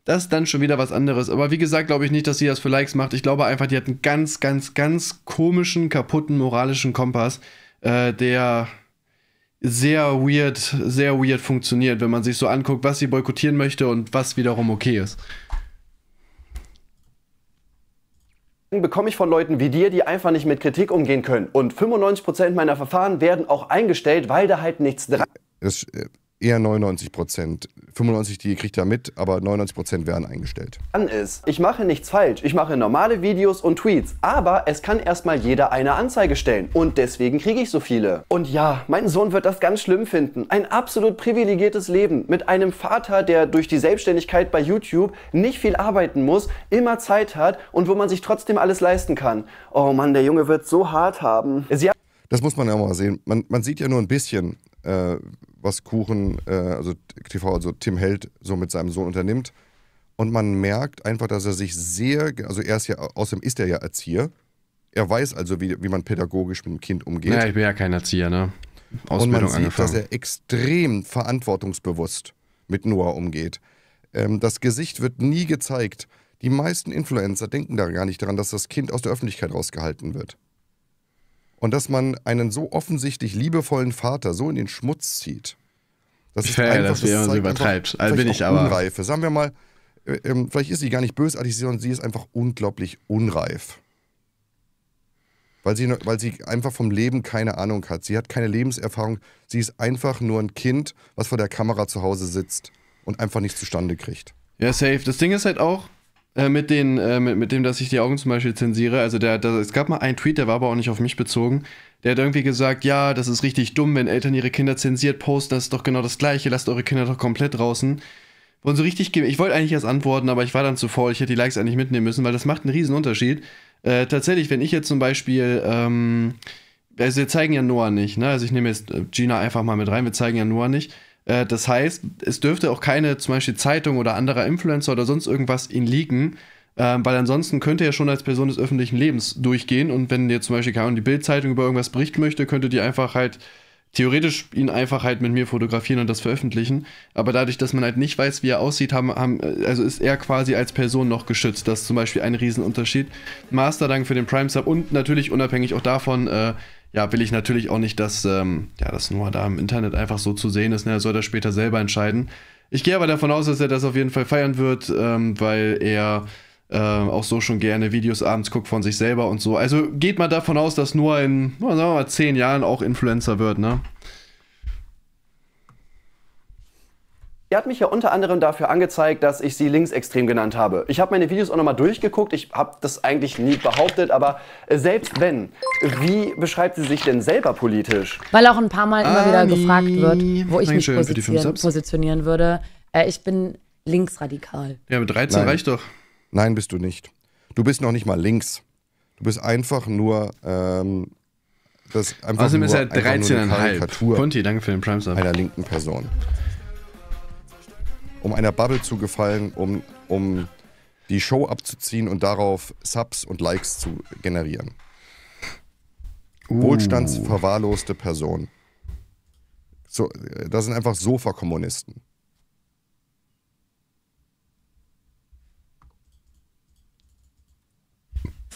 das ist dann schon wieder was anderes. Aber wie gesagt, glaube ich nicht, dass sie das für Likes macht. Ich glaube einfach, die hat einen ganz, ganz, ganz komischen, kaputten moralischen Kompass, äh, der sehr weird, sehr weird funktioniert, wenn man sich so anguckt, was sie boykottieren möchte und was wiederum okay ist. bekomme ich von Leuten wie dir, die einfach nicht mit Kritik umgehen können. Und 95% meiner Verfahren werden auch eingestellt, weil da halt nichts dran äh, eher 99 Prozent. 95, die kriegt er mit, aber 99 Prozent werden eingestellt. ist. Ich mache nichts falsch. Ich mache normale Videos und Tweets. Aber es kann erstmal jeder eine Anzeige stellen. Und deswegen kriege ich so viele. Und ja, mein Sohn wird das ganz schlimm finden. Ein absolut privilegiertes Leben mit einem Vater, der durch die Selbstständigkeit bei YouTube nicht viel arbeiten muss, immer Zeit hat und wo man sich trotzdem alles leisten kann. Oh Mann, der Junge wird so hart haben. Sie das muss man ja mal sehen. Man, man sieht ja nur ein bisschen, äh, was Kuchen, äh, also TV, also Tim Held so mit seinem Sohn unternimmt. Und man merkt einfach, dass er sich sehr, also er ist ja, außerdem ist er ja Erzieher. Er weiß also, wie, wie man pädagogisch mit dem Kind umgeht. Ja, ich bin ja kein Erzieher, ne? Ausbildung Und man sieht, angefangen. dass er extrem verantwortungsbewusst mit Noah umgeht. Ähm, das Gesicht wird nie gezeigt. Die meisten Influencer denken da gar nicht daran, dass das Kind aus der Öffentlichkeit rausgehalten wird. Und dass man einen so offensichtlich liebevollen Vater so in den Schmutz zieht. Das ist [LAUGHS] Fair, einfach, dass das so übertreibt. Also bin ich aber. Unreife. Sagen wir mal, äh, ähm, vielleicht ist sie gar nicht bösartig, sondern sie ist einfach unglaublich unreif. Weil sie, weil sie einfach vom Leben keine Ahnung hat. Sie hat keine Lebenserfahrung. Sie ist einfach nur ein Kind, was vor der Kamera zu Hause sitzt und einfach nichts zustande kriegt. Ja, safe. Das Ding ist halt auch, äh, mit, den, äh, mit, mit dem, dass ich die Augen zum Beispiel zensiere. Also der, der, es gab mal einen Tweet, der war aber auch nicht auf mich bezogen. Der hat irgendwie gesagt, ja, das ist richtig dumm, wenn Eltern ihre Kinder zensiert posten, das ist doch genau das gleiche, lasst eure Kinder doch komplett draußen. Und so richtig, ich wollte eigentlich erst antworten, aber ich war dann zu faul, ich hätte die Likes eigentlich mitnehmen müssen, weil das macht einen riesen Unterschied. Äh, tatsächlich, wenn ich jetzt zum Beispiel, ähm, also wir zeigen ja Noah nicht, ne? Also ich nehme jetzt Gina einfach mal mit rein, wir zeigen ja Noah nicht. Äh, das heißt, es dürfte auch keine zum Beispiel Zeitung oder anderer Influencer oder sonst irgendwas ihn liegen, ähm, weil ansonsten könnte er schon als Person des öffentlichen Lebens durchgehen und wenn jetzt zum Beispiel keine die Bildzeitung über irgendwas berichten möchte, könnte die einfach halt theoretisch ihn einfach halt mit mir fotografieren und das veröffentlichen. Aber dadurch, dass man halt nicht weiß, wie er aussieht, haben, haben, also ist er quasi als Person noch geschützt. Das ist zum Beispiel ein Riesenunterschied. Master Dank für den Prime Sub und natürlich unabhängig auch davon, äh, ja, will ich natürlich auch nicht, dass ähm, ja, das nur da im Internet einfach so zu sehen ist. Ne? Er soll das später selber entscheiden. Ich gehe aber davon aus, dass er das auf jeden Fall feiern wird, ähm, weil er äh, auch so schon gerne Videos abends guckt von sich selber und so. Also geht mal davon aus, dass nur in, sagen wir mal, zehn Jahren auch Influencer wird, ne? Er hat mich ja unter anderem dafür angezeigt, dass ich sie linksextrem genannt habe. Ich habe meine Videos auch nochmal durchgeguckt. Ich habe das eigentlich nie behauptet, aber äh, selbst wenn, wie beschreibt sie sich denn selber politisch? Weil auch ein paar Mal immer wieder gefragt wird, wo ich mich positionieren, positionieren würde. Äh, ich bin linksradikal. Ja, mit 13 Nein. reicht doch. Nein, bist du nicht. Du bist noch nicht mal links. Du bist einfach nur ähm, das einfach Außerdem nur, ist er einfach nur eine 13,5. Karikatur Conti, danke für den Prime Sub. einer linken Person. Um einer Bubble zu gefallen, um, um die Show abzuziehen und darauf Subs und Likes zu generieren. Wohlstandsverwahrloste Person. So, äh, das sind einfach Sofa-Kommunisten.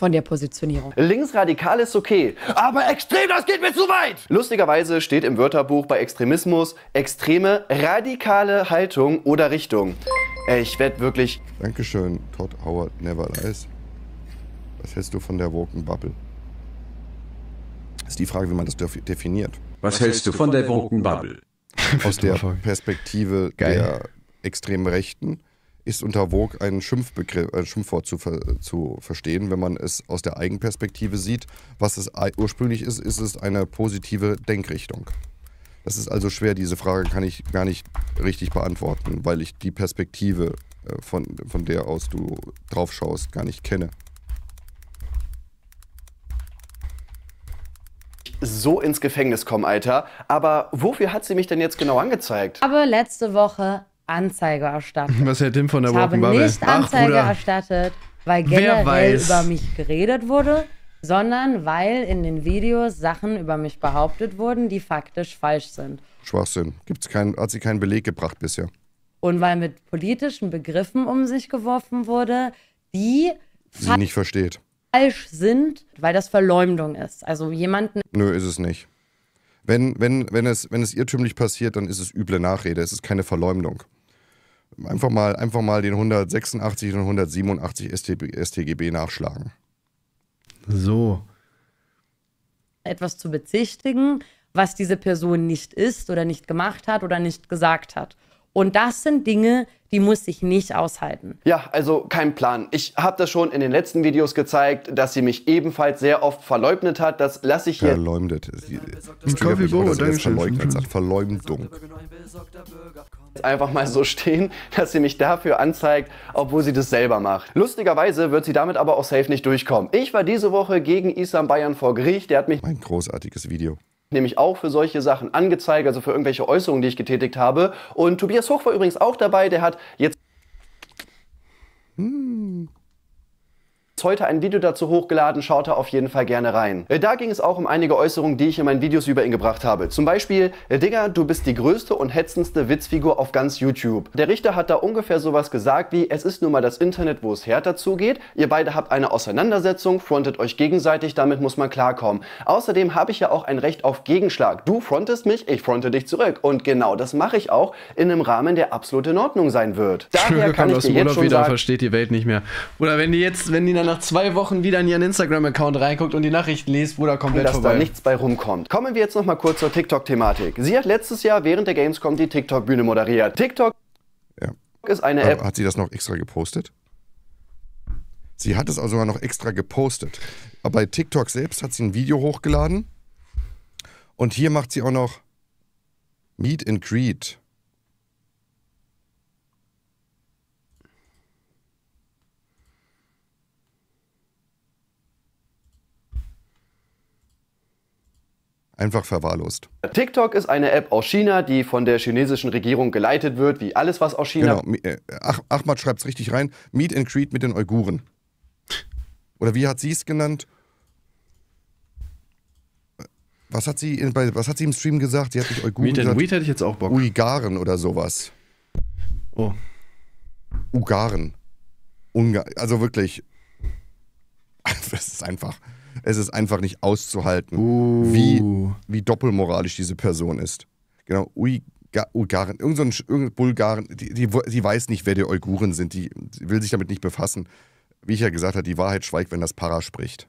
Von der Positionierung. Linksradikal ist okay, aber extrem, das geht mir zu weit. Lustigerweise steht im Wörterbuch bei Extremismus extreme radikale Haltung oder Richtung. Ich werde wirklich Dankeschön, Todd Howard Never Lies. Was hältst du von der Woken Bubble? Ist die Frage, wie man das def- definiert. Was hältst du von der Woken Bubble? Aus der. [LAUGHS] Perspektive Geil. der extremen Rechten ist unter Vogue ein Schimpfbegriff, ein Schimpfwort zu, ver, zu verstehen. Wenn man es aus der Eigenperspektive sieht, was es ursprünglich ist, ist es eine positive Denkrichtung. Das ist also schwer, diese Frage kann ich gar nicht richtig beantworten, weil ich die Perspektive, äh, von, von der aus du drauf schaust, gar nicht kenne. so ins Gefängnis kommen, Alter. Aber wofür hat sie mich denn jetzt genau angezeigt? Aber letzte Woche Anzeige erstattet. Was hält Tim von der Ich habe Woken Bubble? nicht Anzeige erstattet, weil generell über mich geredet wurde, sondern weil in den Videos Sachen über mich behauptet wurden, die faktisch falsch sind. Schwachsinn. Gibt's keinen, hat sie keinen Beleg gebracht bisher. Und weil mit politischen Begriffen um sich geworfen wurde, die Sie nicht versteht. falsch sind, weil das Verleumdung ist. Also jemanden Nö, ist es nicht. Wenn, wenn, wenn, es, wenn es irrtümlich passiert, dann ist es üble Nachrede. Es ist keine Verleumdung. Einfach mal, einfach mal den 186 und 187 STB, StGB nachschlagen. So. etwas zu bezichtigen, was diese Person nicht ist oder nicht gemacht hat oder nicht gesagt hat. Und das sind Dinge, die muss ich nicht aushalten. Ja, also kein Plan. Ich habe das schon in den letzten Videos gezeigt, dass sie mich ebenfalls sehr oft verleugnet hat. Das lasse ich hier Verleumdet. Er jetzt Dankeschön. verleugnet sagt. Verleumdung. einfach mal so stehen, [LAUGHS] dass sie mich dafür anzeigt, obwohl sie das selber macht. Lustigerweise wird sie damit aber auch safe nicht durchkommen. Ich war diese Woche gegen Isam Bayern vor Gericht. Der hat mich Ein großartiges Video. Nämlich auch für solche Sachen angezeigt, also für irgendwelche Äußerungen, die ich getätigt habe. Und Tobias Hoch war übrigens auch dabei. Der hat jetzt heute ein Video dazu hochgeladen, schaut da auf jeden Fall gerne rein. Äh, Da ging es auch um einige Äußerungen, die ich in meinen Videos über ihn gebracht habe. Zum Beispiel, äh, Digga, du bist die größte und hetzendste Witzfigur auf ganz YouTube. Der Richter hat da ungefähr sowas gesagt wie, es ist nun mal das Internet, wo es härter zugeht. Ihr beide habt eine Auseinandersetzung, frontet euch gegenseitig, damit muss man klarkommen. Außerdem habe ich ja auch ein Recht auf Gegenschlag. Du frontest mich, ich fronte dich zurück. Und genau das mache ich auch in einem Rahmen, der absolut in Ordnung sein wird. Daher kann kommt ich dir jetzt Urlaub schon wieder, sagen, versteht die Welt nicht mehr. Oder wenn die jetzt, wenn die dann nach zwei Wochen wieder in ihren Instagram-Account reinguckt und die Nachrichten liest, Bruder, komplett dass vorbei. da nichts bei rumkommt. Kommen wir jetzt noch mal kurz zur TikTok-Thematik. Sie hat letztes Jahr während der Gamescom die TikTok-Bühne moderiert. TikTok Ja. ist eine App, hat sie das noch extra gepostet? Sie hat es also sogar noch extra gepostet. Aber bei TikTok selbst hat sie ein Video hochgeladen. Und hier macht sie auch noch Meet and Greet. Einfach verwahrlost. TikTok ist eine App aus China, die von der chinesischen Regierung geleitet wird, wie alles, was aus China Genau. Äh, Ach, Ahmad schreibt es richtig rein. Meet and Greet mit den Uiguren. Oder wie hat sie es genannt? Was hat sie in, bei, was hat sie im Stream gesagt? Sie hat nicht Uiguren Meet and gesagt. Greet hätte ich jetzt auch Bock. Uigaren oder sowas. Oh. Ugaren. Ungar also wirklich. [LAUGHS] Es ist einfach. Es ist einfach nicht auszuhalten, Uh. wie, wie doppelmoralisch diese Person ist. Genau, Uiga, Uigaren, irgend so irgendein Bulgaren, die, die, die weiß nicht, wer die Uiguren sind, die, die will sich damit nicht befassen. Wie ich ja gesagt habe, die Wahrheit schweigt, wenn das Para spricht.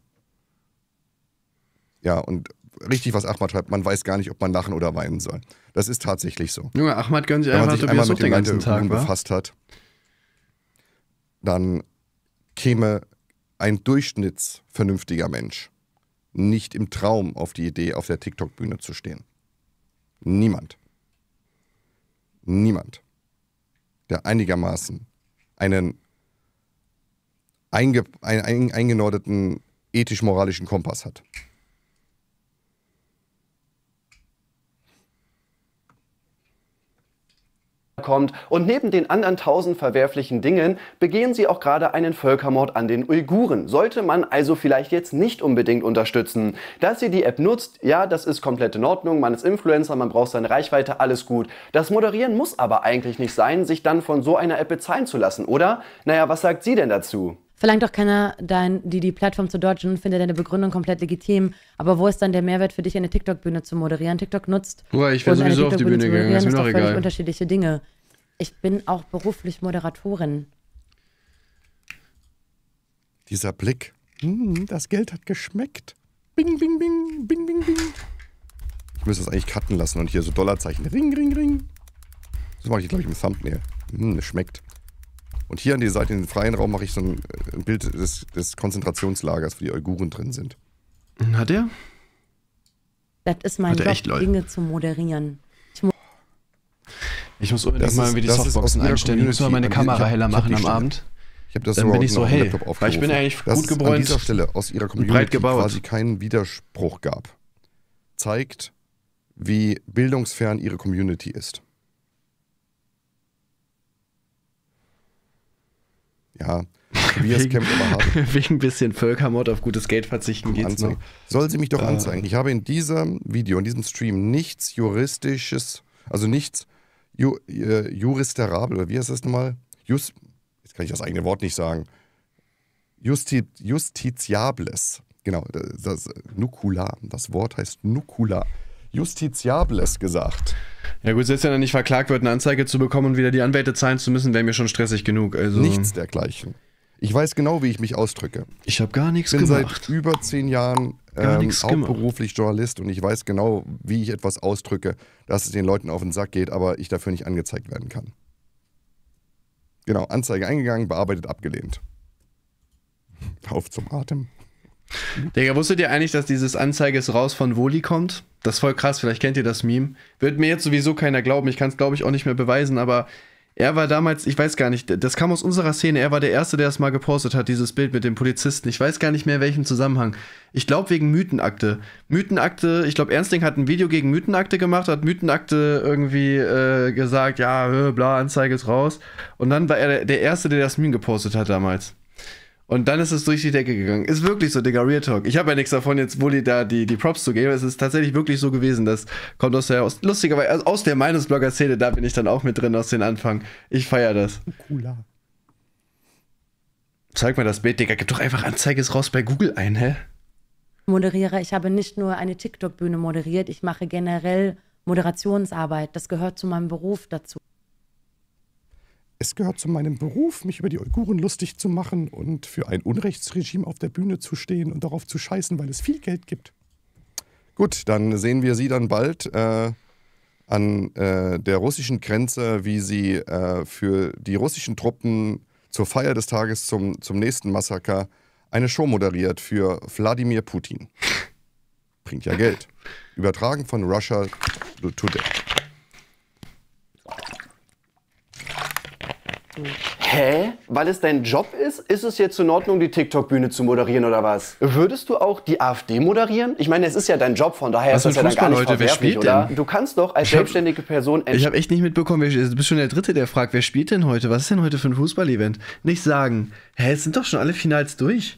Ja, und richtig, was Ahmad schreibt, man weiß gar nicht, ob man lachen oder weinen soll. Das ist tatsächlich so. Junge, Ahmad gönnt sich Wenn man einfach sich einmal mit den ganzen Tag, befasst hat, dann käme ein durchschnittsvernünftiger Mensch nicht im Traum auf die Idee, auf der TikTok-Bühne zu stehen. Niemand. Niemand, der einigermaßen einen einge, ein, ein, eingenordeten ethisch-moralischen Kompass hat. Kommt und neben den anderen tausend verwerflichen Dingen begehen sie auch gerade einen Völkermord an den Uiguren. Sollte man also vielleicht jetzt nicht unbedingt unterstützen. Dass ihr die App nutzt, ja, das ist komplett in Ordnung, man ist Influencer, man braucht seine Reichweite, alles gut. Das Moderieren muss aber eigentlich nicht sein, sich dann von so einer App bezahlen zu lassen, oder? Naja, was sagt sie denn dazu? Verlangt doch keiner, dein, die, die Plattform zu dodgen, finde deine Begründung komplett legitim. Aber wo ist dann der Mehrwert für dich, eine TikTok-Bühne zu moderieren? TikTok nutzt. Boah, ich wäre sowieso auf die TikTok-Bühne Bühne gegangen, ist mir doch egal. unterschiedliche Dinge. Ich bin auch beruflich Moderatorin. Dieser Blick. Hm, das Geld hat geschmeckt. Bing, bing, bing, bing, bing, bing. Ich müsste das eigentlich cutten lassen und hier so Dollarzeichen. Ring, ring, ring. Das mache ich, glaube ich, im Thumbnail. Hm, es schmeckt. Und hier an die Seite, in den freien Raum, mache ich so ein, äh, ein Bild des, des Konzentrationslagers, wo die Uiguren drin sind. Hat er? Das ist mein Job, echt? Dinge zu moderieren. Ich muss unbedingt Das mal wie die Softboxen einstellen. Ich muss mal meine. Kamera Ich heller ich machen am. Abend. Ich habe das Dann bin ich so hell, weil ich bin eigentlich dass gut es an gebräunt dieser Stelle aus ihrer Community gebaut. quasi keinen Widerspruch gab. Zeigt, wie bildungsfern ihre Community ist. Ja, Tobias Wegen- kämpft aber hart. [LAUGHS] Wegen ein bisschen Völkermord auf gutes Geld verzichten geht's Anzeigen. noch. Soll sie mich doch Äh. anzeigen. Ich habe in diesem Video, in diesem Stream nichts juristisches, also nichts ju, äh, juristerabel, oder wie heißt das nochmal? Just, jetzt kann ich das eigene Wort nicht sagen. Justi, justiziables. Genau, das, das Nukula. Das Wort heißt Nukula. Justiziables gesagt. Ja gut, selbst wenn er nicht verklagt wird, eine Anzeige zu bekommen und wieder die Anwälte zahlen zu müssen, wäre mir schon stressig genug. Also Nichts dergleichen. Ich weiß genau, wie ich mich ausdrücke. Ich habe gar nichts Ich bin gemacht. seit über zehn Jahren ähm, gemacht. hauptberuflich Journalist und ich weiß genau, wie ich etwas ausdrücke, dass es den Leuten auf den Sack geht, aber ich dafür nicht angezeigt werden kann. Genau, Anzeige eingegangen, bearbeitet, abgelehnt. Auf zum Atem. Digga, wusstet ihr eigentlich, dass dieses Anzeige ist raus von Woli kommt? Das ist voll krass, vielleicht kennt ihr das Meme. Wird mir jetzt sowieso keiner glauben, ich kann es glaube ich auch nicht mehr beweisen, aber er war damals, ich weiß gar nicht, das kam aus unserer Szene, er war der Erste, der es mal gepostet hat, dieses Bild mit dem Polizisten. Ich weiß gar nicht mehr, in welchem Zusammenhang. Ich glaube wegen Mythenakte. Mythenakte, ich glaube, Ernstling hat ein Video gegen Mythenakte gemacht, hat Mythenakte irgendwie äh, gesagt, ja, hö, bla, Anzeige ist raus. Und dann war er der Erste, der das Meme gepostet hat damals. Und dann ist es durch die Decke gegangen. Ist wirklich so, Digga, Real Talk. Ich habe ja nichts davon, jetzt Wulli da die, die Props zu geben. Es ist tatsächlich wirklich so gewesen. Das kommt aus der, aus, lustigerweise, also aus der Meinungsblogger-Szene, da bin ich dann auch mit drin aus den Anfang. Ich feiere das. Cooler. Zeig mir das Bild, Digga. Gib doch einfach Anzeige ist raus bei Google ein, hä? moderiere. Ich habe nicht nur eine TikTok-Bühne moderiert, ich mache generell Moderationsarbeit. Das gehört zu meinem Beruf dazu. Es gehört zu meinem Beruf, mich über die Uiguren lustig zu machen und für ein Unrechtsregime auf der Bühne zu stehen und darauf zu scheißen, weil es viel Geld gibt. Gut, dann sehen wir Sie dann bald äh, an äh, der russischen Grenze, wie Sie äh, für die russischen Truppen zur Feier des Tages zum, zum nächsten Massaker eine Show moderiert für Wladimir Putin. Bringt ja Geld. Übertragen von Russia Today. Hä? Weil es dein Job ist? Ist es jetzt in Ordnung, die TikTok-Bühne zu moderieren oder was? Würdest du auch die AfD moderieren? Ich meine, es ist ja dein Job, von daher Was ist das ja dann gar nicht Leute? Wer spielt oder? denn? Du kannst doch als Ich hab- selbstständige Person Ich habe echt nicht mitbekommen, wer, du bist schon der Dritte, der fragt, wer spielt denn heute? Was ist denn heute für ein Fußball-Event? Nicht sagen, hä, es sind doch schon alle Finals durch.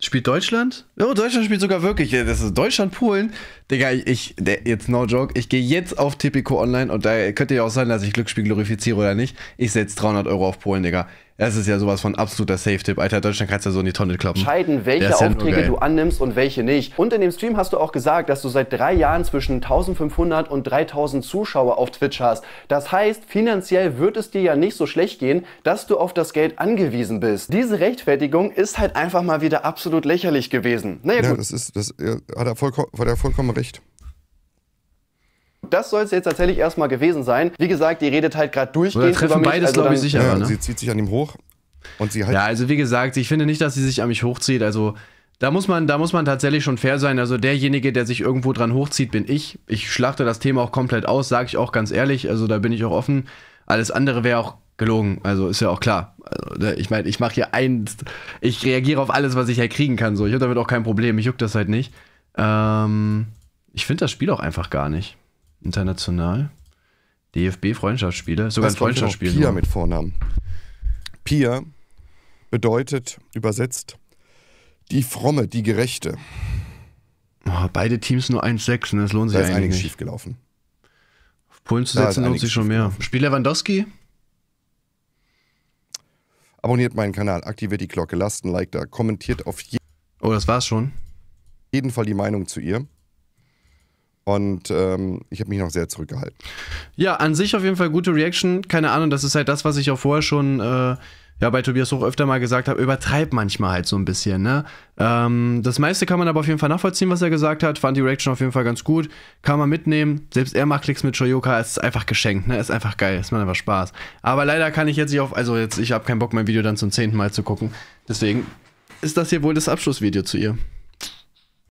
Spielt Deutschland? Oh, Deutschland spielt sogar wirklich. Das ist Deutschland-Polen. Digga, ich, der, jetzt no joke, ich gehe jetzt auf Tipico online und da könnte ja auch sein, dass ich Glücksspiel glorifiziere oder nicht. Ich setze 300 Euro auf Polen, Digga. Das ist ja sowas von absoluter Safe-Tipp. Alter, Deutschland kannst du ja so in die Tonne klappen. entscheiden, welche ja Aufträge du annimmst und welche nicht. Und in dem Stream hast du auch gesagt, dass du seit drei Jahren zwischen 1500 und 3000 Zuschauer auf Twitch hast. Das heißt, finanziell wird es dir ja nicht so schlecht gehen, dass du auf das Geld angewiesen bist. Diese Rechtfertigung ist halt einfach mal wieder absolut lächerlich gewesen. Naja Ja, gut, das ist, das ja, hat er, vollkommen, hat er vollkommen recht. Das soll es jetzt tatsächlich erstmal gewesen sein. Wie gesagt, die redet halt gerade Oder durchgehend treffen über mich. beides, also glaube ich, sicher. Ja, ne? Sie zieht sich an ihm hoch und sie halt. Ja, also wie gesagt, ich finde nicht, dass sie sich an mich hochzieht. Also da muss man, da muss man tatsächlich schon fair sein. Also derjenige, der sich irgendwo dran hochzieht, bin ich. Ich schlachte das Thema auch komplett aus, sage ich auch ganz ehrlich. Also da bin ich auch offen. Alles andere wäre auch gelogen. Also ist ja auch klar. Also, da- ich meine, ich mache hier eins, ich reagiere auf alles, was ich halt kriegen kann. So, ich habe damit auch kein Problem. Mich juckt das halt nicht. Ähm, ich finde das Spiel auch einfach gar nicht international. DFB-Freundschaftsspiele? Sogar ein Das noch. Freundschaftsspiel. Pia nur. mit Vornamen. Pia bedeutet übersetzt die Fromme, die Gerechte. Oh, beide Teams nur 1-6, ne? das lohnt sich Da ist eigentlich einiges nicht. schief gelaufen. Auf Polen zu Da ist setzen lohnt einiges sich schon mehr. schiefgelaufen. Spiel Lewandowski? Abonniert meinen Kanal, aktiviert die Glocke, lasst ein Like da, kommentiert auf je- Oh, das war's schon. jeden Fall die Meinung zu ihr. Und ähm, ich habe mich noch sehr zurückgehalten. Ja, an sich auf jeden Fall gute Reaction. Keine Ahnung, das ist halt das, was ich auch vorher schon äh, ja, bei Tobias Hoch öfter mal gesagt habe. Übertreibt manchmal halt so ein bisschen, ne? Ähm, das meiste kann man aber auf jeden Fall nachvollziehen, was er gesagt hat. Fand die Reaction auf jeden Fall ganz gut. Kann man mitnehmen. Selbst er macht Klicks mit Shoyoka. Es ist einfach geschenkt, ne? Ist einfach geil. Es macht einfach Spaß. Aber leider kann ich jetzt nicht auf. Also, jetzt, ich habe keinen Bock, mein Video dann zum zehnten Mal zu gucken. Deswegen ist das hier wohl das Abschlussvideo zu ihr.